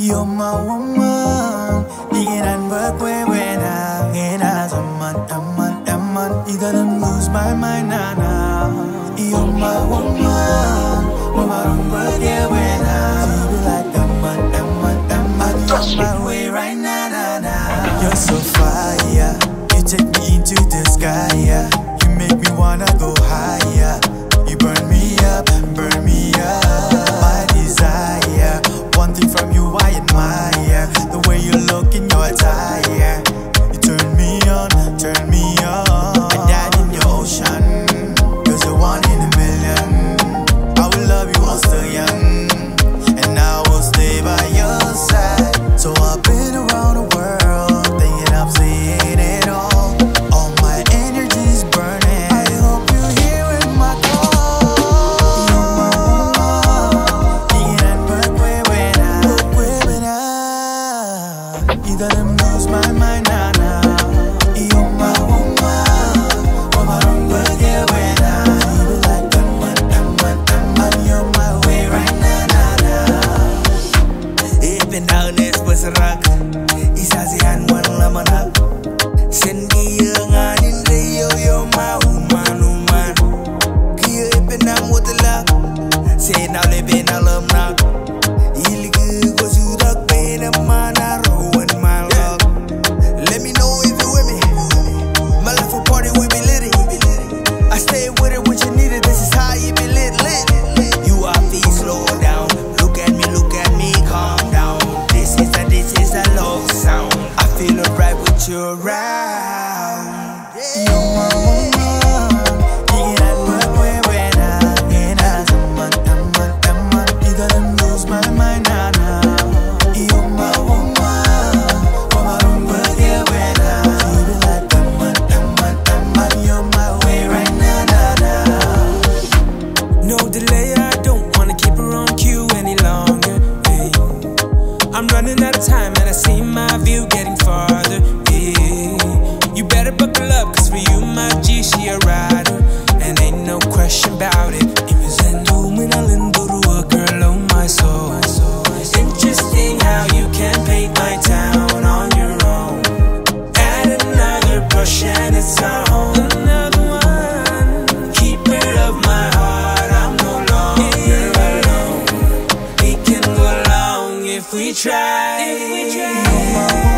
You're my woman 이란 벅외외나 해나서만 암만 암만 이다름 lose my mind 나나 You're my woman 뭐마름 벅외외나 Feel like 암만 암만 암만 You're my way right now 나나 You're so fire You take me into the sky, wanna go higher. You burn me up, burn me up. My desire. One thing from you I admire. The way you look in your attire. I'm lose my mind now, now. Yoma, woma, woma, rumba, get wet now. You like my way right now. Even now, a rock. You're my time and I see my view getting farther. Yeah. You better buckle up, cause for you, my G, she a rider. And try. If we try. No